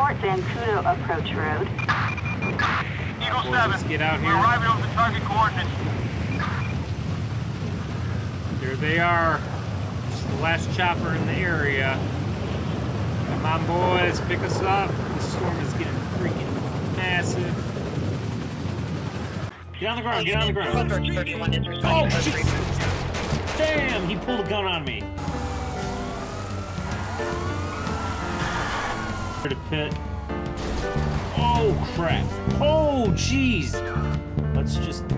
Fort Zancudo Approach Road. Eagle Boys, 7. get out We're here. arriving over the target coordinates. Here they are. It's the last chopper in the area. Come on, boys, pick us up. The storm is getting freaking massive. Get on the ground, get on the ground. Approach 31 is Oh, shit. Damn, he pulled a gun on me. To pit. Oh, crap. Oh, jeez. Let's just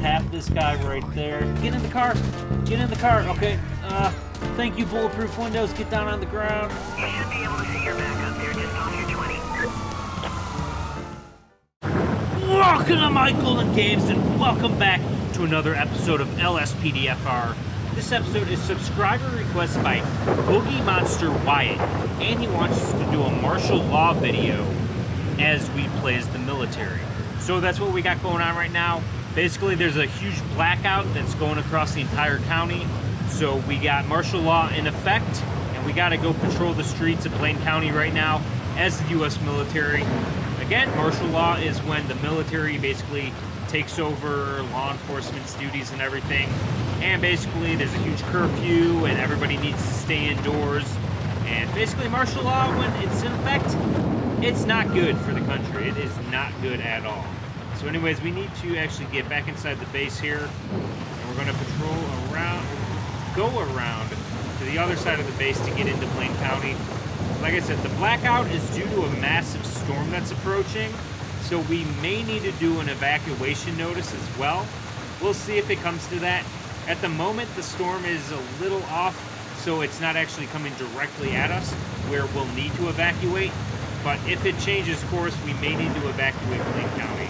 tap this guy right there. Get in the car. Get in the car. Okay. Uh, thank you, Bulletproof Windows. Get down on the ground. You should be able to see your back up there just off your 20. Welcome to Mike Golden Games, and welcome back to another episode of LSPDFR. This episode is subscriber request by Boogie Monster Wyatt, and he wants us to do a martial law video as we play as the military. So that's what we got going on right now. Basically, there's a huge blackout that's going across the entire county. So we got martial law in effect, and we got to go patrol the streets of Blaine County right now as the U.S. military. Again, martial law is when the military basically takes over law enforcement's duties and everything. And basically, there's a huge curfew, and everybody needs to stay indoors. And basically, martial law, when it's in effect, it's not good for the country. It is not good at all. So, anyways, we need to actually get back inside the base here, and we're going to patrol around, go around to the other side of the base to get into Blaine County. Like I said, the blackout is due to a massive storm that's approaching, so we may need to do an evacuation notice as well. We'll see if it comes to that. At the moment, the storm is a little off, so it's not actually coming directly at us where we'll need to evacuate. But if it changes course, we may need to evacuate Blaine County.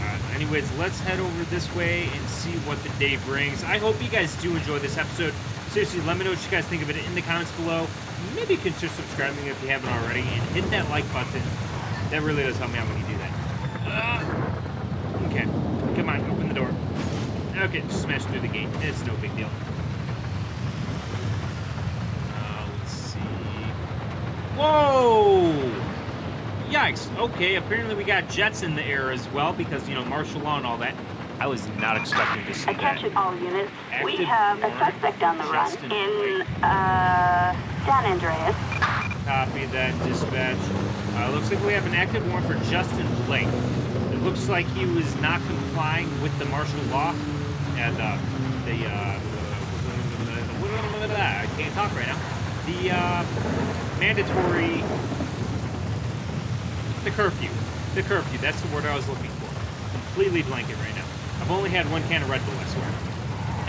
Uh, anyways, let's head over this way and see what the day brings. I hope you guys do enjoy this episode. Seriously, let me know what you guys think of it in the comments below. Maybe consider subscribing if you haven't already, and hit that like button. That really does help me out when you do that. Uh, okay, come on, open the door. Okay, just smash through the gate. It's no big deal. Uh, let's see. Whoa! Yikes. Okay, apparently we got jets in the air as well because, you know, martial law and all that. I was not expecting to see that. Attention all units. We have a suspect on the run Justin in uh, San Andreas. Copy that dispatch. Uh, looks like we have an active warrant for Justin Blake. It looks like he was not complying with the martial law and uh, the uh, I can't talk right now. The uh, mandatory the curfew. The curfew. That's the word I was looking for. Completely blanket right now. I've only had one can of Red Bull, I swear.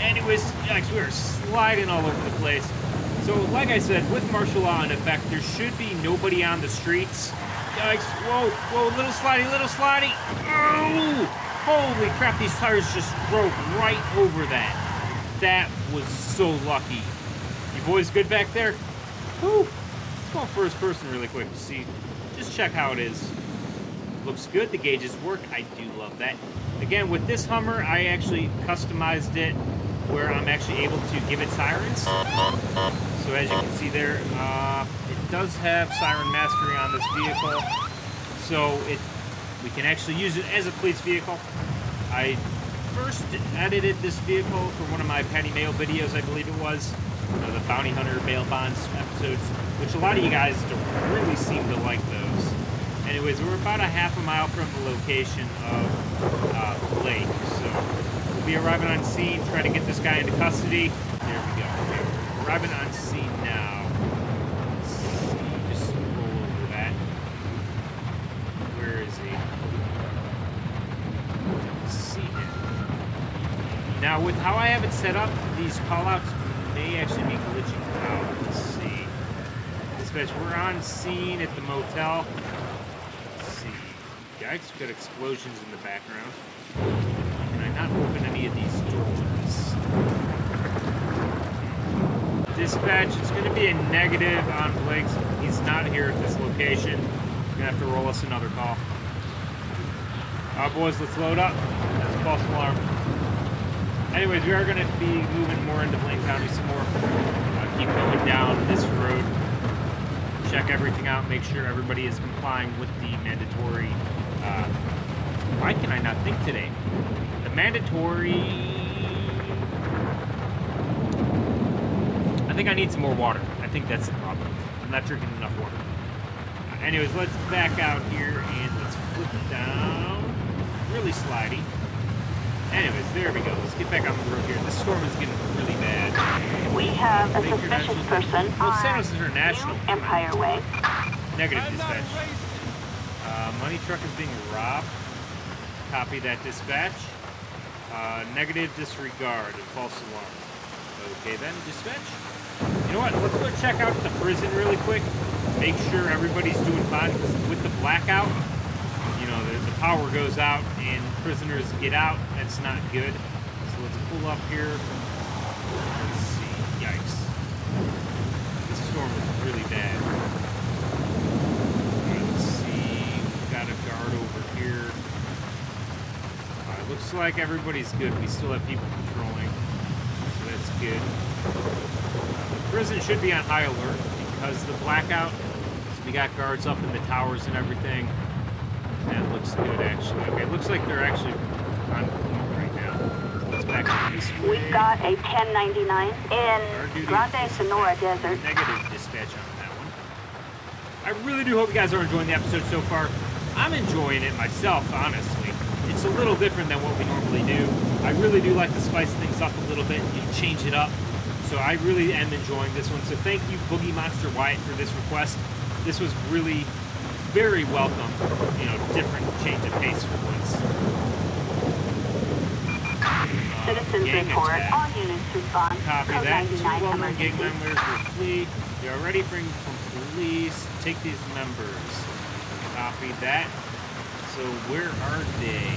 Anyways, yikes, we are sliding all over the place. So, like I said, with martial law in effect, there should be nobody on the streets. Yikes, whoa, whoa, little slidey, little slidey. Oh! Holy crap, these tires just broke right over that. That was so lucky. You boys good back there? Whew. Let's go first person really quick to see. Just check how it is. Looks good, the gauges work. I do love that. Again, with this Hummer, I actually customized it where I'm actually able to give it sirens. So as you can see there, uh, it does have siren mastery on this vehicle. So it we can actually use it as a police vehicle. I first edited this vehicle for one of my Patty Mayo videos, I believe it was. You know, the Bounty Hunter Bail Bonds episodes, which a lot of you guys don't really seem to like those. Anyways, we're about a half a mile from the location of uh, Blake, so we'll be arriving on scene, trying to get this guy into custody. There we go. Okay, arriving on scene now. Let's see, just roll over that. Where is he? Don't see him. Now, with how I have it set up, these callouts may actually be glitching out. Let's see. Dispatch, we're on scene at the motel. Let's see. Yikes, got explosions in the background. Can I not open any of these doors? Dispatch, it's going to be a negative on Blake's. He's not here at this location. Going to have to roll us another call. All right, boys, let's load up. That's a false alarm. Anyways, we are going to be moving more into Blaine County some more. Uh, keep going down this road. check everything out, make sure everybody is complying with the mandatory. Uh, why can I not think today? The mandatory. I think I need some more water. I think that's the problem. I'm not drinking enough water. Uh, anyways, let's back out here and let's flip down. Really slidey. Anyways, there we go. Let's get back on the road here. This storm is getting really bad. We have a suspicious person Well, on Santos International. New Empire Way. Negative dispatch. Uh, money truck is being robbed. Copy that dispatch. Uh, negative disregard. and False alarm. Okay then, dispatch. You know what? Let's go check out the prison really quick. Make sure everybody's doing fine because with the blackout, you know, the, the power goes out and prisoners get out. That's not good. So let's pull up here. Let's see. Yikes. This storm is really bad. See. We've got a guard over here. Looks like everybody's good. We still have people patrolling. So that's good. Prison should be on high alert because the blackout. So we got guards up in the towers and everything. That looks good, actually. Okay, it looks like they're actually on point right now. Let's back up this way. We've got a 1099 in Grande Sonora Desert. negative dispatch on that one. I really do hope you guys are enjoying the episode so far. I'm enjoying it myself, honestly. It's a little different than what we normally do. I really do like to spice things up a little bit, you change it up. So I really am enjoying this one. So thank you, Boogie Monster Wyatt, for this request. This was really very welcome. You know, different change of pace for once. Citizens report. attack. All units respond. Copy Code that. Two 99 well-known gang members will flee. They are ready for from police. Take these members. Copy that. So where are they?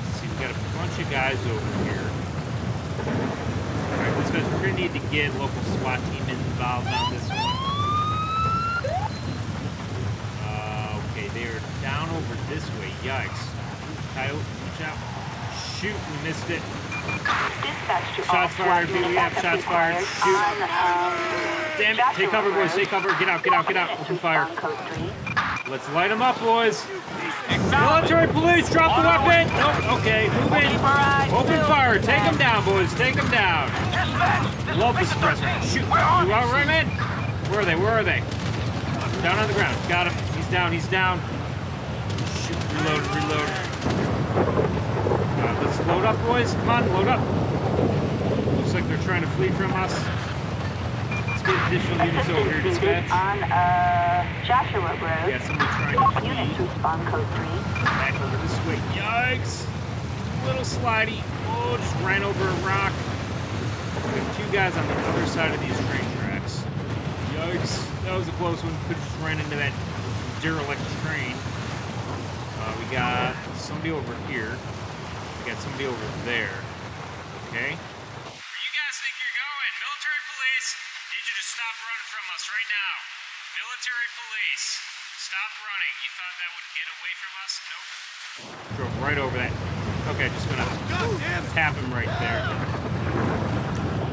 Let's see, we got a bunch of guys over here. This we're gonna need to get local SWAT team involved on this one. Uh, okay, they are down over this way. Yikes. Coyote, watch out. Shoot, we missed it. Dispatch to Shots fired, SWAT we have shots fired. Shoot. Damn it, take cover, boys, take cover. Get out, get out, get out. Open fire. Respond code 3. Let's light them up, boys. Military police, drop the weapon. Nope, okay, move in. Open fire, take them down, boys, take them down. Love the suppressor. Shoot. You Where are all right, man? Where are they, where are they? Down on the ground. Got him. He's down, he's down. Shoot, reload, reload. Uh, let's load up, boys. Come on, load up. Looks like they're trying to flee from us. Additional units over here, dispatch. on uh, Joshua Road. got somebody trying to. Units respond code 3. Back over this way. Yikes! Little slidey. Oh, just ran over a rock. We have two guys on the other side of these train tracks. Yikes! That was a close one. Could have just ran into that derelict train. Uh, we got somebody over here. We got somebody over there. Okay. Where you guys think you're going? Military police, need you to stop running from us right now. Military police, stop running. You thought that would get away from us? Nope. Drove right over that. Okay, just gonna tap him right there.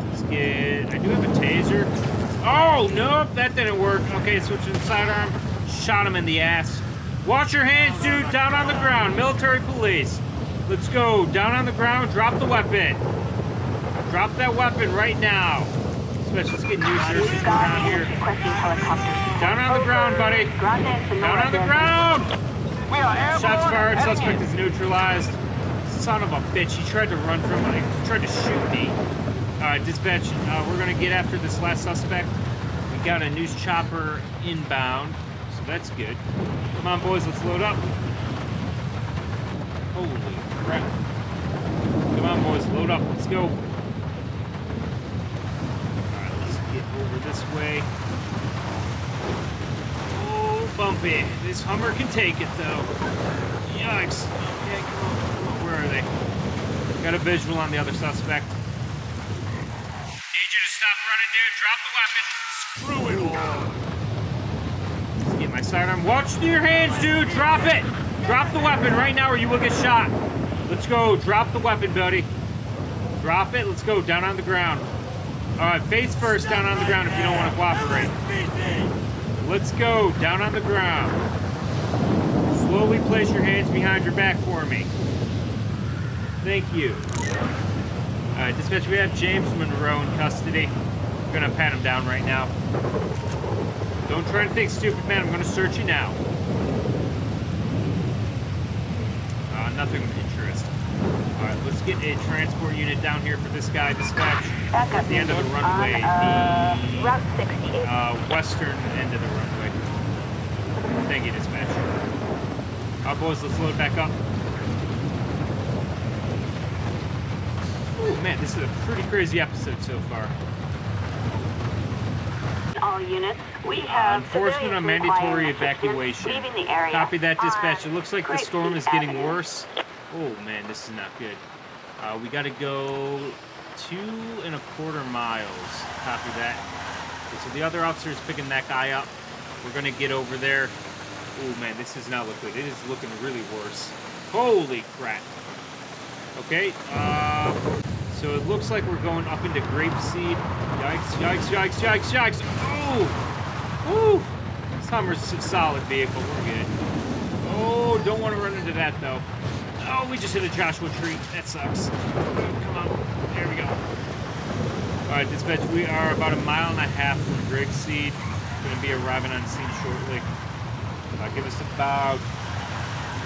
Let's get. I do have a taser. Oh nope, that didn't work. Okay, switching to sidearm. Shot him in the ass. Watch your hands, dude. Down on the ground. Military police. Let's go. Down on the ground. Drop the weapon. Drop that weapon right now. Especially let's get new citizens around here. units requesting helicopters. Down on the ground, buddy. Grande Down on the ground. We are airborne. Shots fired. and Suspect is neutralized. Son of a bitch. He tried to run from me. He tried to shoot me. Alright, dispatch. Uh, we're going to get after this last suspect. We got a news chopper inbound. So that's good. Come on, boys. Let's load up. Holy crap. Come on, boys. Load up. Let's go. Alright, let's get over this way. Bumpy. This Hummer can take it, though. Yikes. Okay. Come on. Where are they? Got a visual on the other suspect. Need you to stop running, dude. Drop the weapon. Screw it all. Let's get my sidearm. Watch your hands, dude. Drop it. Drop the weapon right now or you will get shot. Let's go. Drop the weapon, buddy. Drop it. Let's go. Down on the ground. All right, face first down on the ground if you don't want to cooperate. Let's go, down on the ground. Slowly place your hands behind your back for me. Thank you. All right, dispatch, we have James Monroe in custody. We're gonna pat him down right now. Don't try to think stupid, man. I'm gonna search you now. Uh, nothing of interest. All right, let's get a transport unit down here for this guy, dispatch. Backup At the end of the runway, on uh, the Route 68. uh, western end of the runway. Thank you, dispatch. All right, boys, let's load back up. Ooh, man, this is a pretty crazy episode so far. All units, we have enforcement of civilians mandatory evacuation. The area. Copy that, dispatch. on It looks like the storm is getting worse. Oh, man, this is not good. Uh, we got to go two and a quarter miles. Copy that. Okay, so the other officer is picking that guy up. We're going to get over there. Oh, man, this does not look good. It is looking really worse. Holy crap. Okay, uh, so it looks like we're going up into Grapeseed. Yikes, yikes, yikes, yikes, yikes. Oh! Woo! This Hummer's a solid vehicle. We're good. Oh, don't want to run into that, though. Oh, we just hit a Joshua tree. That sucks. Come on. There we go. All right, dispatch, we are about a mile and a half from Grapeseed. Going to be arriving on scene shortly. Uh, give us about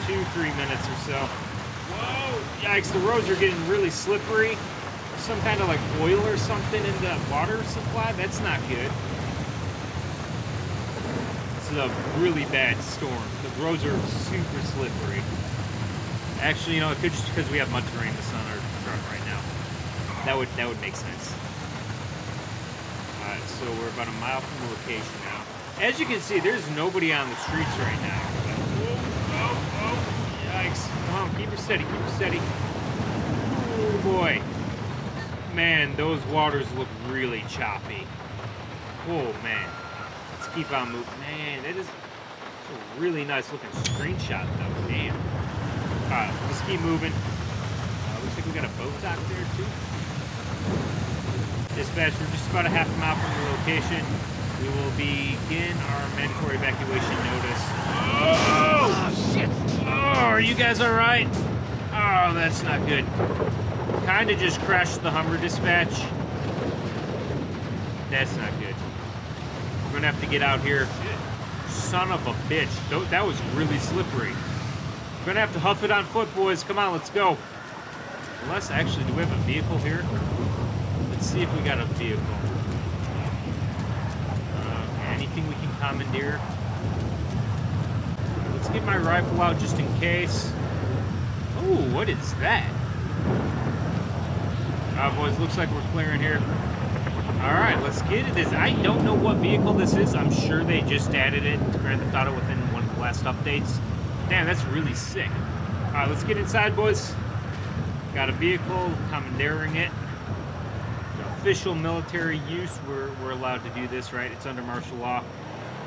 two, three minutes or so. Whoa! Yikes, the roads are getting really slippery. Some kind of like oil or something in the water supply. That's not good. This is a really bad storm. The roads are super slippery. Actually, you know, it could just because we have much rain that's on our truck right now. That would that would make sense. Alright, so we're about a mile from the location now. As you can see, there's nobody on the streets right now. But, oh, oh, yikes. Come on, keep her steady, keep her steady. Oh boy. Man, those waters look really choppy. Oh man. Let's keep on moving. Man, that is a really nice looking screenshot though. Damn. Alright, let's keep moving. Uh, looks like we got a boat dock there too. Dispatch, we're just about a half mile from the location. We will begin our mandatory evacuation notice. Oh, shit! Oh, are you guys all right? Oh, that's not good. Kind of just crashed the Hummer dispatch. That's not good. We're gonna have to get out here. Son of a bitch. That was really slippery. We're gonna have to huff it on foot, boys. Come on, let's go. Unless, actually, do we have a vehicle here? Let's see if we got a vehicle. Uh, anything we can commandeer? Let's get my rifle out just in case. Oh, what is that? Uh, boys, looks like we're clearing here. All right, let's get it. This I don't know what vehicle this is. I'm sure they just added it to Grand Theft Auto within one of the last updates. Damn, that's really sick. All right, let's get inside, boys. Got a vehicle, commandeering it. Official military use, we're, we're allowed to do this, right? It's under martial law.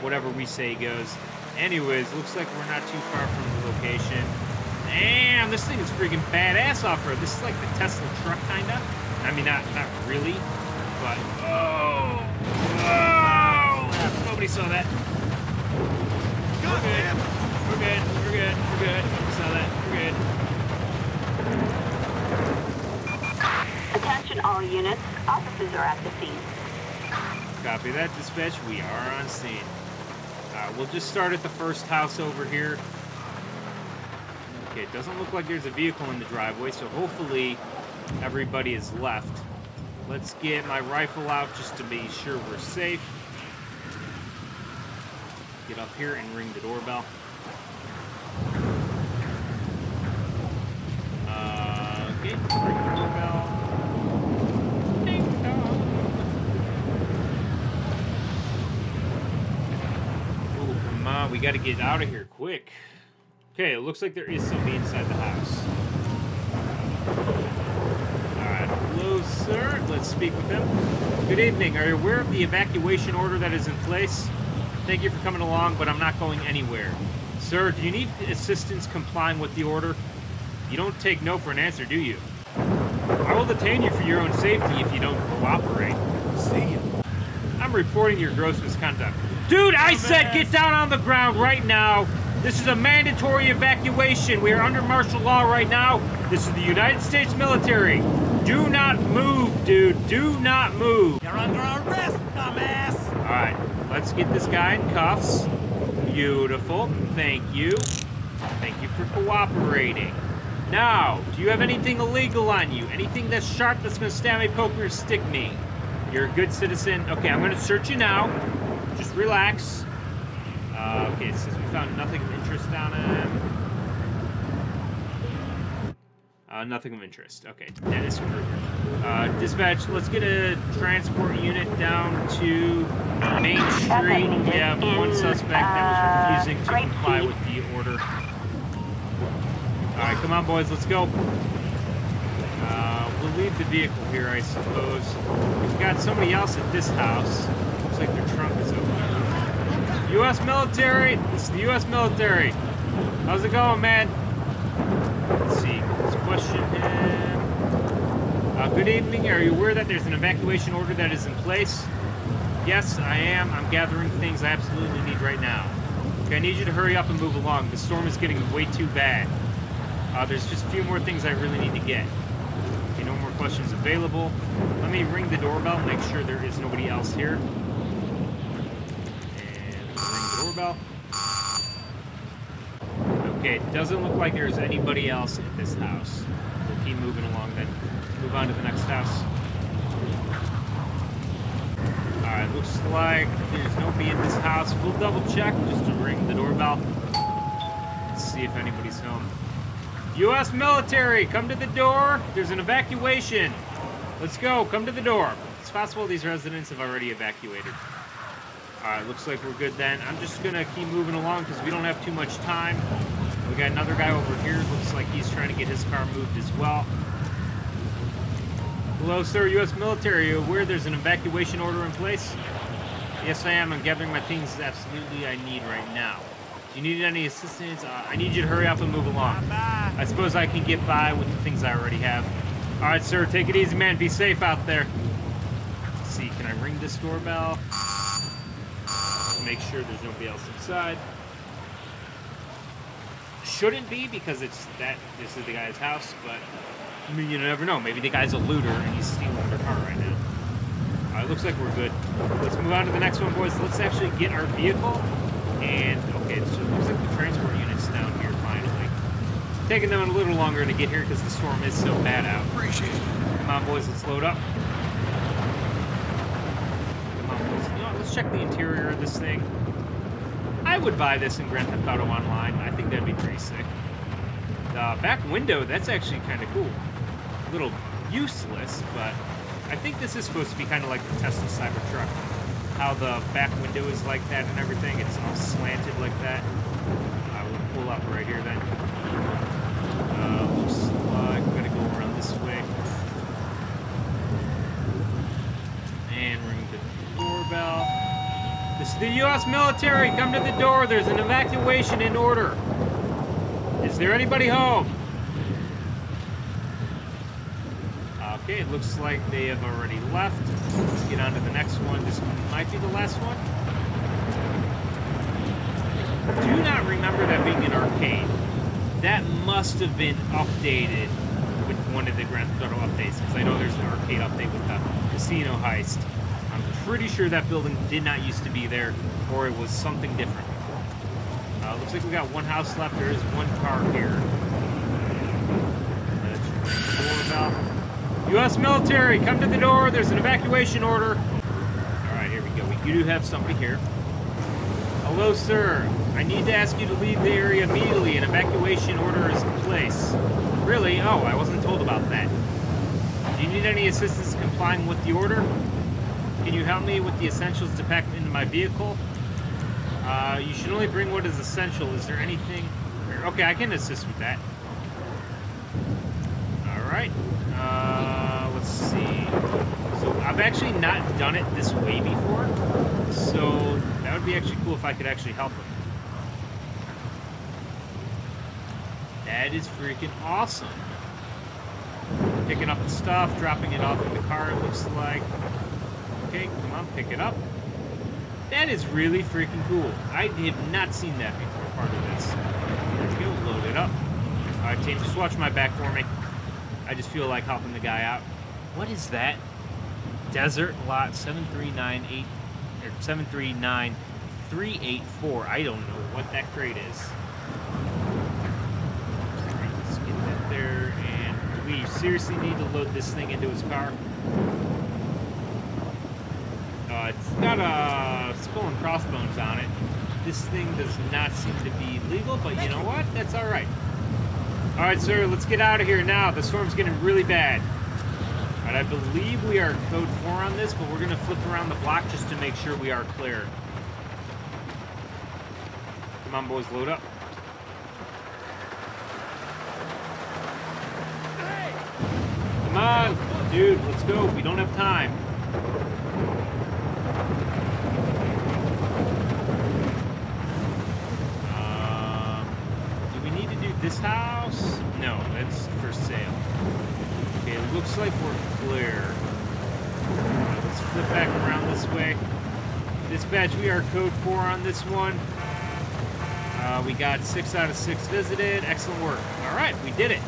Whatever we say goes. Anyways, looks like we're not too far from the location. Damn, this thing is freaking badass off-road. This is like the Tesla truck, kinda. I mean, not not really, but oh, oh! Nobody saw that. We're good. We're good. We're good. We're good. Nobody saw that. We're good. Attention all units. Officers are at the scene. Copy that, dispatch. We are on scene. Uh, we'll just start at the first house over here. Okay, it doesn't look like there's a vehicle in the driveway, so hopefully everybody is left. Let's get my rifle out just to be sure we're safe. Get up here and ring the doorbell. Uh, okay, ring the doorbell. Ding dong. Ooh, come on, we gotta get out of here quick. Okay, it looks like there is somebody inside the house. Alright, hello, sir. Let's speak with him. Good evening. Are you aware of the evacuation order that is in place? Thank you for coming along, but I'm not going anywhere. Sir, do you need assistance complying with the order? You don't take no for an answer, do you? I will detain you for your own safety if you don't cooperate. See you. I'm reporting your gross misconduct. Dude, I said get down on the ground right now. This is a mandatory evacuation. We are under martial law right now. This is the United States military. Do not move, dude. Do not move. You're under arrest, dumbass. All right, let's get this guy in cuffs. Beautiful. Thank you. Thank you for cooperating. Now, do you have anything illegal on you? Anything that's sharp that's gonna stab me, poke me, or stick me? You're a good citizen. Okay, I'm gonna search you now. Just relax. Uh, okay, it says we found nothing of interest on him. Uh, nothing of interest. Okay, Dennis Kruger. Uh, dispatch, let's get a transport unit down to Main Street. Yeah, in, one suspect that uh, was refusing to comply with the order. Alright, come on, boys, let's go. Uh, we'll leave the vehicle here, I suppose. We've got somebody else at this house. Looks like their trunk is. U.S. military! This is the U.S. military. How's it going, man? Let's see. Let's question him. Uh, good evening. Are you aware that there's an evacuation order that is in place? Yes, I am. I'm gathering things I absolutely need right now. Okay, I need you to hurry up and move along. The storm is getting way too bad. Uh, there's just a few more things I really need to get. Okay, no more questions available. Let me ring the doorbell, make sure there is nobody else here. Doorbell. Okay, it doesn't look like there's anybody else in this house. We'll keep moving along then. Move on to the next house. Alright, looks like there's nobody in this house. We'll double check just to ring the doorbell. Let's see if anybody's home. U.S. military, come to the door. There's an evacuation. Let's go. Come to the door. It's possible these residents have already evacuated. Alright, looks like we're good then. I'm just gonna keep moving along because we don't have too much time. We got another guy over here. Looks like he's trying to get his car moved as well. Hello, sir. U.S. military. Are you aware there's an evacuation order in place? Yes, I am. I'm gathering my things absolutely I need right now. Do you need any assistance? Uh, I need you to hurry up and move along. Bye. I suppose I can get by with the things I already have. All right, sir. Take it easy, man. Be safe out there. Let's see, can I ring this doorbell? Make sure there's nobody else inside. Shouldn't be because it's that. This is the guy's house, but I mean, you never know. Maybe the guy's a looter and he's stealing their car right now. Right, looks like we're good. Let's move on to the next one, boys. Let's actually get our vehicle. And okay, so it looks like the transport unit's down here finally. Taking them a little longer to get here because the storm is so bad out. Appreciate it. Come on, boys, let's load up. Come on, boys. You know what, let's check the interior of this thing. I would buy this in Grand Theft Auto Online. I think that'd be pretty sick. The back window, that's actually kind of cool. A little useless, but I think this is supposed to be kind of like the Tesla Cybertruck. How the back window is like that and everything. It's all slanted like that. I will pull up right here then. Uh, looks like we're gonna go around this way. And ring the doorbell. This is the U.S. military. Come to the door. There's an evacuation in order. Is there anybody home? Okay, it looks like they have already left. Let's get on to the next one. This might be the last one. Do not remember that being an arcade. That must have been updated with one of the Grand Theft Auto updates, because I know there's an arcade update with the casino heist. Pretty sure that building did not used to be there, or it was something different. Uh, looks like we got one house left. There is one car here. U.S. military, come to the door. There's an evacuation order. All right, here we go. We do have somebody here. Hello, sir. I need to ask you to leave the area immediately. An evacuation order is in place. Really? Oh, I wasn't told about that. Do you need any assistance complying with the order? Can you help me with the essentials to pack into my vehicle? Uh, you should only bring what is essential. Is there anything? Okay, I can assist with that. All right. Uh, let's see. So I've actually not done it this way before, so that would be actually cool if I could actually help him. That is freaking awesome. Picking up the stuff, dropping it off in the car, it looks like. Okay, come on, pick it up. That is really freaking cool. I have not seen that before, part of this. There we go, load it up. All right, team, just watch my back for me. I just feel like helping the guy out. What is that? Desert Lot 7398 or 739384. I don't know what that crate is. Let's get that there. And we seriously need to load this thing into his car? Uh, it's got a skull and crossbones on it. This thing does not seem to be legal, but you know what? That's all right. All right, sir, let's get out of here now. The storm's getting really bad. All right, I believe we are code four on this, but we're gonna flip around the block just to make sure we are clear. Come on, boys, load up. Come on, dude, let's go. We don't have time. Um, do we need to do this house? No, that's for sale. Okay, it looks like we're clear. Let's flip back around this way. Dispatch, we are code 4 on this one. Uh, we got 6 out of 6 visited. Excellent work. Alright, we did it.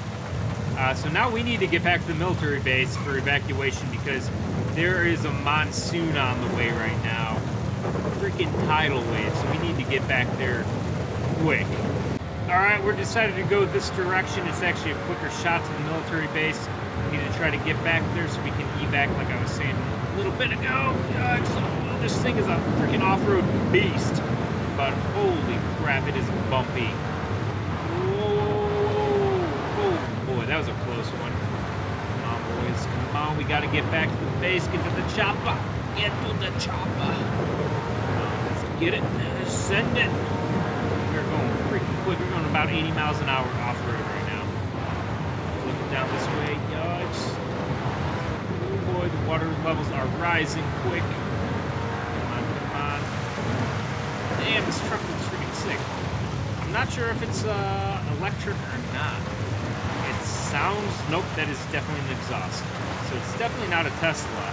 Uh, so now we need to get back to the military base for evacuation because there is a monsoon on the way right now. Freaking tidal wave, so we need to get back there quick. Alright, we're decided to go this direction. It's actually a quicker shot to the military base. We need to try to get back there so we can evac like I was saying a little bit ago. Yikes. This thing is a freaking off-road beast. But holy crap, it is bumpy. Whoa. Oh boy, that was a close one. Come on, boys. Come on, we gotta get back to the base. Get to the chopper. Get to the chopper. Let's get it. Send it. We're going quick. We're going about 80 miles an hour off road right now. Flipping down this way. Yikes. Oh boy, the water levels are rising quick. Come on, come on. Damn, this truck looks freaking sick. I'm not sure if it's uh, electric or not. It sounds. Nope, that is definitely an exhaust. So it's definitely not a Tesla.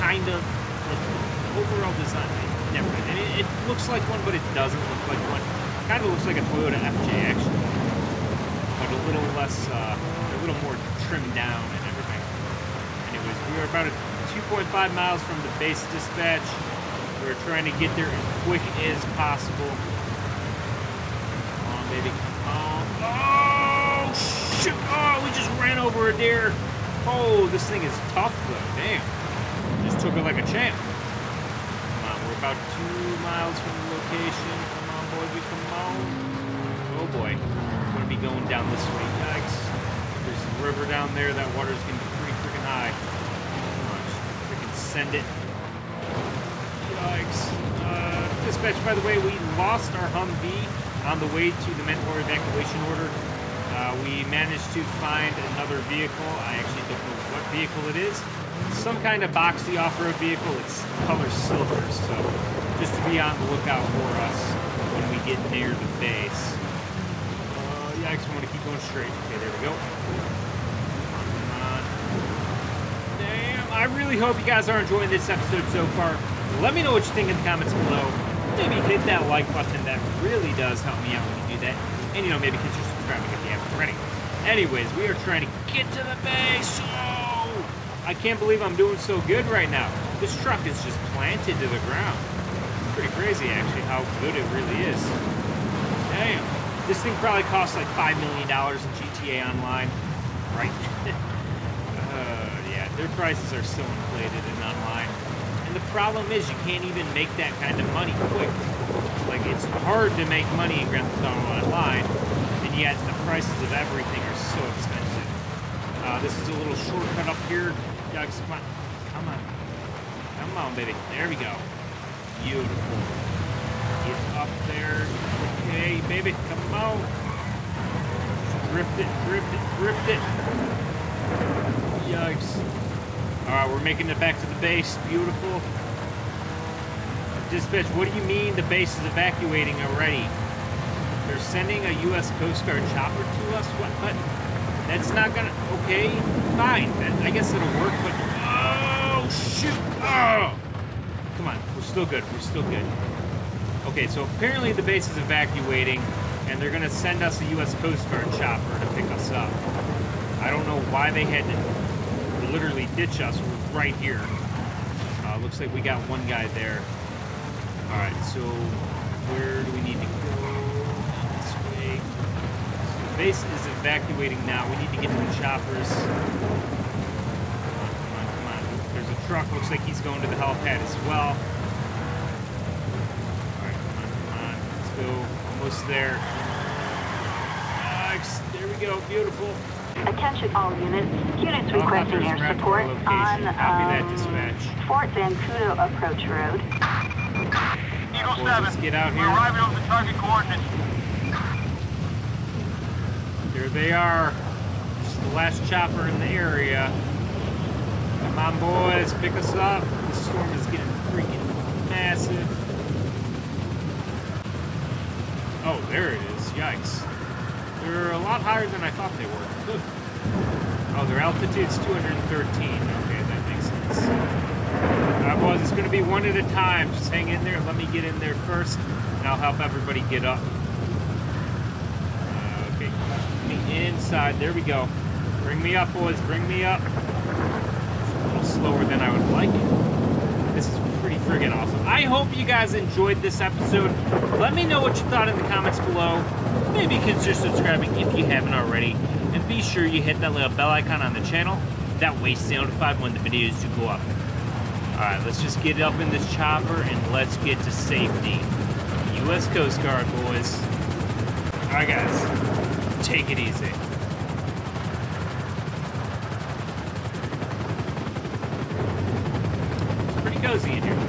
Kind of. Like, overall design. Never mind. It, it looks like one, but it doesn't look like one. Kind of looks like a Toyota FJ actually, but a little less, uh, a little more trimmed down and everything. Anyways, we are about 2.5 miles from the base dispatch. We're trying to get there as quick as possible. Come on, baby. Oh, shoot. Oh, we just ran over a deer. Oh, this thing is tough, though. Damn. Just took it like a champ. Come on, we're about two miles from the location. We come on. Oh, boy. We're to be going down this way. Yikes. There's a river down there. That water's to be pretty freaking high. Just freaking send it. Yikes. Uh, dispatch, by the way, we lost our Humvee on the way to the mandatory evacuation order. Uh, we managed to find another vehicle. I actually don't know what vehicle it is. Some kind of boxy off-road vehicle. It's color silver, so just to be on the lookout for us when we get near the base. Uh, yikes, we want to keep going straight. Okay, there we go. Damn, I really hope you guys are enjoying this episode so far. Let me know what you think in the comments below. Maybe hit that like button. That really does help me out when you do that. And, you know, maybe consider subscribing if you haven't already. Anyways, we are trying to get to the base. Oh! I can't believe I'm doing so good right now. This truck is just planted to the ground. Pretty crazy, actually, how good it really is. Damn. This thing probably costs like $5 million in GTA Online. Right? uh, yeah, their prices are so inflated in online. And the problem is you can't even make that kind of money quick. Like, it's hard to make money in Grand Theft Auto Online, and yet the prices of everything are so expensive. Uh, this is a little shortcut up here. Yikes, come on. Come on. Come on, baby. There we go. Beautiful. Get up there. Okay, baby. Come on. Drift it, drift it, drift it. Yikes. Alright, we're making it back to the base. Beautiful. Dispatch, what do you mean the base is evacuating already? They're sending a U.S. Coast Guard chopper to us? What? But that's not gonna... Okay, fine. I guess it'll work, but... Oh, shoot! Oh! Come on, we're still good. We're still good. Okay, so apparently the base is evacuating, and they're gonna send us a U.S. Coast Guard chopper to pick us up. I don't know why they had to literally ditch us. We're right here. Uh, looks like we got one guy there. All right, so where do we need to go? This way. So the base is evacuating now. We need to get to the choppers. Come on, come on, come on. There's a truck. Looks like he's going to the helipad as well. All right, come on, come on. Let's go. Almost there. Nice. There we go. Beautiful. Attention all units. Units requesting air support on location. Copy that, um, dispatch. Fort Zancudo Approach Road. Eagle Boys, 7. let's get out We're here. arriving over the target coordinates. Here they are. This is the last chopper in the area. Come on, boys, pick us up. The storm is getting freaking massive. Oh, there it is. Yikes. They're a lot higher than I thought they were. Oh, their altitude's 213. Okay, that makes sense. All right, boys, it's going to be one at a time. Just hang in there. Let me get in there first, and I'll help everybody get up. Uh, okay, me inside. There we go. Bring me up, boys. Bring me up. Slower than I would like it. This is pretty friggin' awesome. I hope you guys enjoyed this episode. Let me know what you thought in the comments below. Maybe consider subscribing if you haven't already. And be sure you hit that little bell icon on the channel. That way you stay notified when the videos do go up. Alright, let's just get up in this chopper and let's get to safety. U.S. Coast Guard, boys. Alright, guys. Take it easy. It's pretty cozy in here.